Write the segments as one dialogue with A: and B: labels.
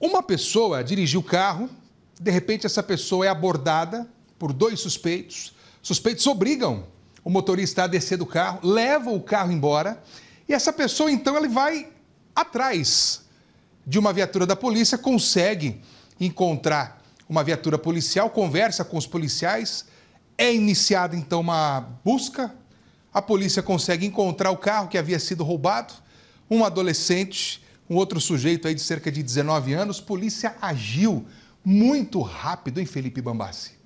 A: Uma pessoa dirigiu o carro, de repente essa pessoa é abordada por dois suspeitos. Suspeitos obrigam o motorista a descer do carro, levam o carro embora e essa pessoa então ele vai atrás de uma viatura da polícia, consegue encontrar uma viatura policial, conversa com os policiais, é iniciada então uma busca. A polícia consegue encontrar o carro que havia sido roubado. Um adolescente um outro sujeito aí de cerca de 19 anos, polícia agiu muito rápido em Felipe Bambassi.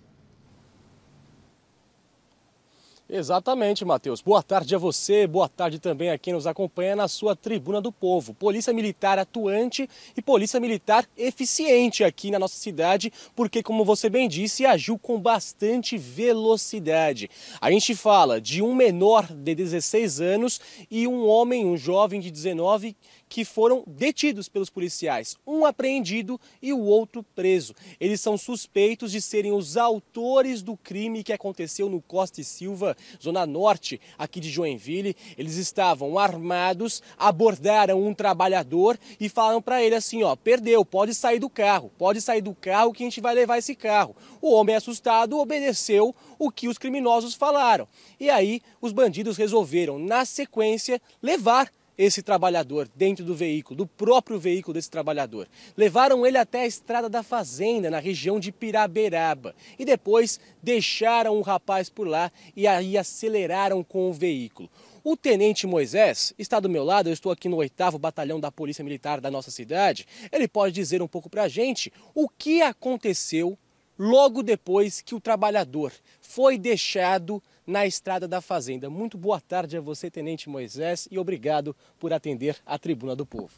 B: Exatamente, Matheus. Boa tarde a você, boa tarde também a quem nos acompanha na sua Tribuna do Povo. Polícia Militar atuante e Polícia Militar eficiente aqui na nossa cidade, porque, como você bem disse, agiu com bastante velocidade. A gente fala de um menor de 16 anos e um homem, um jovem de 19 que foram detidos pelos policiais, um apreendido e o outro preso. Eles são suspeitos de serem os autores do crime que aconteceu no Costa e Silva, zona norte aqui de Joinville. Eles estavam armados, abordaram um trabalhador e falaram para ele assim, ó, perdeu, pode sair do carro, pode sair do carro que a gente vai levar esse carro. O homem assustado obedeceu o que os criminosos falaram. E aí os bandidos resolveram, na sequência, levar esse trabalhador dentro do veículo, do próprio veículo desse trabalhador. Levaram ele até a estrada da fazenda, na região de Piraberaba, e depois deixaram o rapaz por lá e aí aceleraram com o veículo. O tenente Moisés está do meu lado, eu estou aqui no oitavo batalhão da Polícia Militar da nossa cidade. Ele pode dizer um pouco para a gente o que aconteceu logo depois que o trabalhador foi deixado na estrada da Fazenda. Muito boa tarde a você, Tenente Moisés, e obrigado por atender a Tribuna do Povo.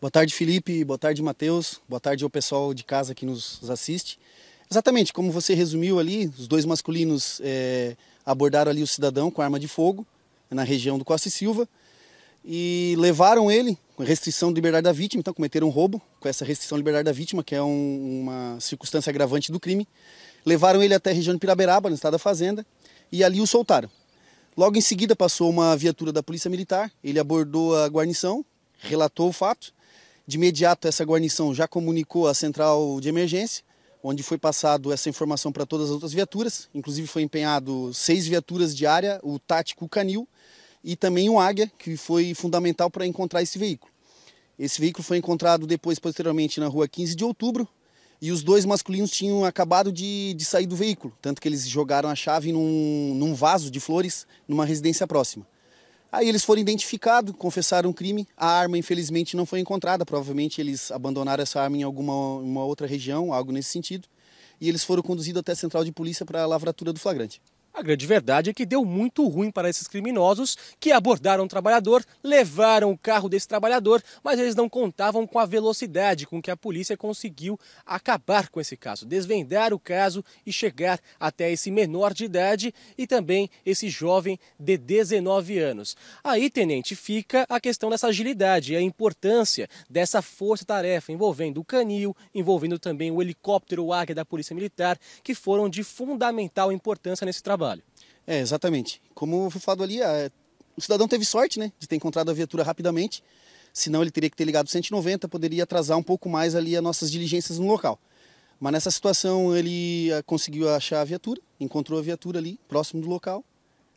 C: Boa tarde, Felipe. Boa tarde, Matheus. Boa tarde ao pessoal de casa que nos assiste. Exatamente, como você resumiu ali, os dois masculinos é, abordaram ali o cidadão com arma de fogo na região do Costa e Silva e levaram ele com restrição de liberdade da vítima, então cometeram um roubo com essa restrição de liberdade da vítima, que é um, uma circunstância agravante do crime. Levaram ele até a região de Piraberaba, no estado da Fazenda, e ali o soltaram. Logo em seguida passou uma viatura da Polícia Militar, ele abordou a guarnição, relatou o fato. De imediato essa guarnição já comunicou à central de emergência, onde foi passado essa informação para todas as outras viaturas. Inclusive foi empenhado seis viaturas de área, o tático Canil e também o Águia, que foi fundamental para encontrar esse veículo. Esse veículo foi encontrado depois, posteriormente, na rua 15 de outubro, e os dois masculinos tinham acabado de, de sair do veículo, tanto que eles jogaram a chave num, num vaso de flores numa residência próxima. Aí eles foram identificados, confessaram o crime. A arma, infelizmente, não foi encontrada. Provavelmente eles abandonaram essa arma em alguma uma outra região, algo nesse sentido. E eles foram conduzidos até a central de polícia para a lavratura do flagrante.
B: A grande verdade é que deu muito ruim para esses criminosos que abordaram o trabalhador, levaram o carro desse trabalhador, mas eles não contavam com a velocidade com que a polícia conseguiu acabar com esse caso, desvendar o caso e chegar até esse menor de idade e também esse jovem de 19 anos. Aí, tenente, fica a questão dessa agilidade e a importância dessa força-tarefa envolvendo o canil, envolvendo também o helicóptero Águia da Polícia Militar, que foram de fundamental importância nesse trabalho trabalho.
C: É, exatamente. Como foi falado ali, a, o cidadão teve sorte né, de ter encontrado a viatura rapidamente, senão ele teria que ter ligado 190, poderia atrasar um pouco mais ali as nossas diligências no local. Mas nessa situação ele ah, conseguiu achar a viatura, encontrou a viatura ali, próximo do local,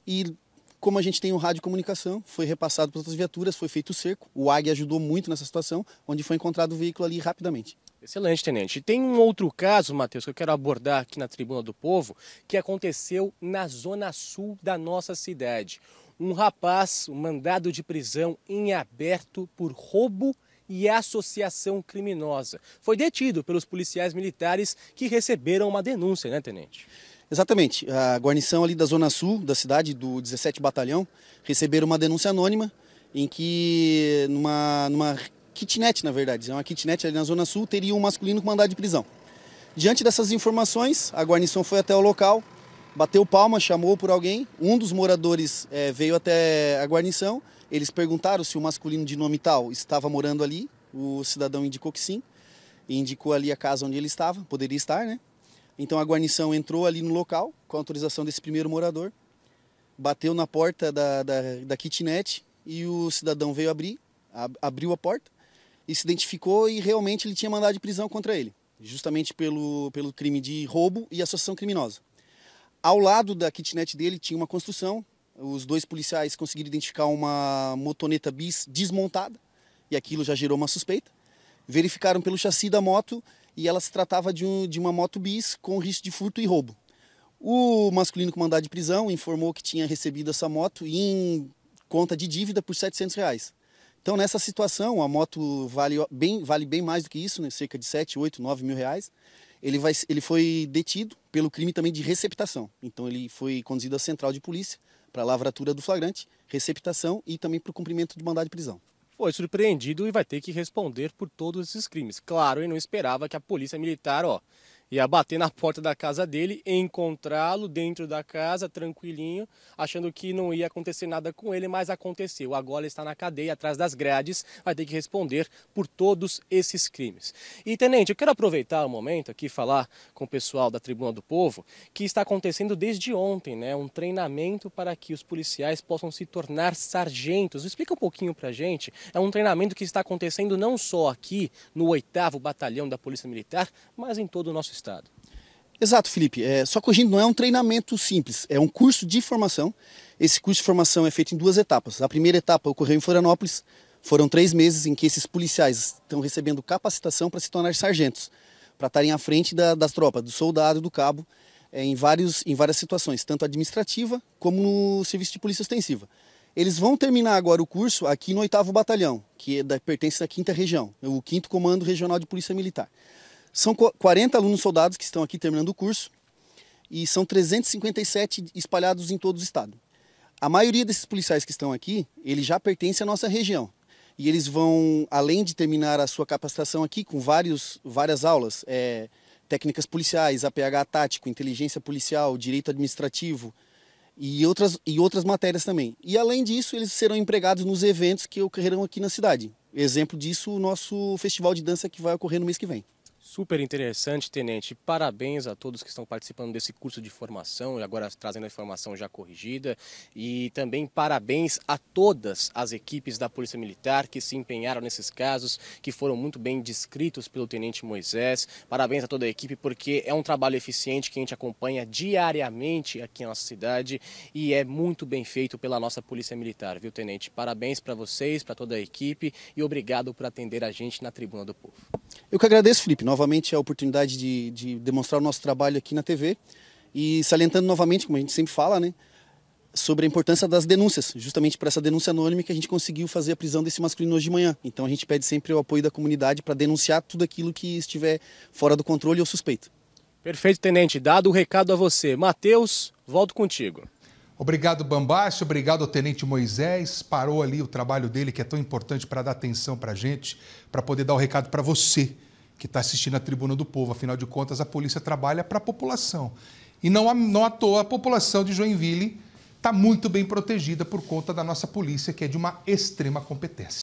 C: e como a gente tem um rádio comunicação, foi repassado para outras viaturas, foi feito o cerco. O Águia ajudou muito nessa situação, onde foi encontrado o veículo ali rapidamente.
B: Excelente, tenente. Tem um outro caso, Matheus, que eu quero abordar aqui na Tribuna do Povo, que aconteceu na zona sul da nossa cidade. Um rapaz, um mandado de prisão em aberto por roubo e associação criminosa. Foi detido pelos policiais militares que receberam uma denúncia, né, tenente?
C: Exatamente. A guarnição ali da zona sul da cidade, do 17 Batalhão, receberam uma denúncia anônima em que numa, numa kitnet, na verdade, é uma kitnet ali na Zona Sul, teria um masculino com mandado de prisão. Diante dessas informações, a guarnição foi até o local, bateu palma, chamou por alguém, um dos moradores é, veio até a guarnição, eles perguntaram se o masculino de nome tal estava morando ali, o cidadão indicou que sim, e indicou ali a casa onde ele estava, poderia estar, né? Então a guarnição entrou ali no local, com a autorização desse primeiro morador, bateu na porta da, da, da kitnet e o cidadão veio abrir, ab, abriu a porta, e se identificou e realmente ele tinha mandado de prisão contra ele, justamente pelo, pelo crime de roubo e associação criminosa. Ao lado da kitnet dele tinha uma construção, os dois policiais conseguiram identificar uma motoneta bis desmontada, e aquilo já gerou uma suspeita. Verificaram pelo chassi da moto e ela se tratava de, um, de uma moto bis com risco de furto e roubo. O masculino com mandado de prisão informou que tinha recebido essa moto em conta de dívida por 700 reais. Então, nessa situação, a moto vale bem, vale bem mais do que isso, né? cerca de 7, 8, 9 mil reais. Ele, vai, ele foi detido pelo crime também de receptação. Então, ele foi conduzido à central de polícia para lavratura do flagrante, receptação e também para o cumprimento de mandado de prisão
B: foi surpreendido e vai ter que responder por todos esses crimes. Claro, ele não esperava que a polícia militar, ó, ia bater na porta da casa dele, encontrá-lo dentro da casa, tranquilinho, achando que não ia acontecer nada com ele, mas aconteceu. Agora está na cadeia, atrás das grades, vai ter que responder por todos esses crimes. E, tenente, eu quero aproveitar o momento aqui e falar com o pessoal da Tribuna do Povo, que está acontecendo desde ontem, né? Um treinamento para que os policiais possam se tornar sargentos. Explica um pouquinho pra gente. É um treinamento que está acontecendo não só aqui no 8 Batalhão da Polícia Militar, mas em todo o nosso.
C: Exato, Felipe. É, só corrigindo, não é um treinamento simples, é um curso de formação. Esse curso de formação é feito em duas etapas. A primeira etapa ocorreu em Florianópolis. Foram três meses em que esses policiais estão recebendo capacitação para se tornar sargentos, para estarem à frente da, das tropas, do soldado e do cabo, é, em, vários, em várias situações, tanto administrativa como no serviço de polícia ostensiva. Eles vão terminar agora o curso aqui no 8 Batalhão, que é da, pertence à 5 Região, o 5 Comando Regional de Polícia Militar. São 40 alunos soldados que estão aqui terminando o curso e são 357 espalhados em todo o estado. A maioria desses policiais que estão aqui, ele já pertence à nossa região. E eles vão, além de terminar a sua capacitação aqui com vários, várias aulas, é, técnicas policiais, APH tático, inteligência policial, direito administrativo e outras, e outras matérias também. E além disso, eles serão empregados nos eventos que ocorrerão aqui na cidade. Exemplo disso, o nosso festival de dança que vai ocorrer no mês que vem.
B: Super interessante, Tenente. Parabéns a todos que estão participando desse curso de formação e agora trazendo a informação já corrigida. E também parabéns a todas as equipes da Polícia Militar que se empenharam nesses casos, que foram muito bem descritos pelo Tenente Moisés. Parabéns a toda a equipe, porque é um trabalho eficiente que a gente acompanha diariamente aqui na nossa cidade e é muito bem feito pela nossa Polícia Militar, viu, Tenente? Parabéns para vocês, para toda a equipe e obrigado por atender a gente na Tribuna do Povo.
C: Eu que agradeço, Felipe. Novamente a oportunidade de, de demonstrar o nosso trabalho aqui na TV e salientando novamente, como a gente sempre fala, né, sobre a importância das denúncias. Justamente por essa denúncia anônima que a gente conseguiu fazer a prisão desse masculino hoje de manhã. Então a gente pede sempre o apoio da comunidade para denunciar tudo aquilo que estiver fora do controle ou suspeito.
B: Perfeito, tenente. Dado o recado a você. Matheus, volto contigo.
A: Obrigado, Bambassi. Obrigado ao Tenente Moisés. Parou ali o trabalho dele, que é tão importante para dar atenção para a gente, para poder dar o recado para você que está assistindo a Tribuna do Povo. Afinal de contas, a polícia trabalha para a população. E não, não à toa, a população de Joinville está muito bem protegida por conta da nossa polícia, que é de uma extrema competência.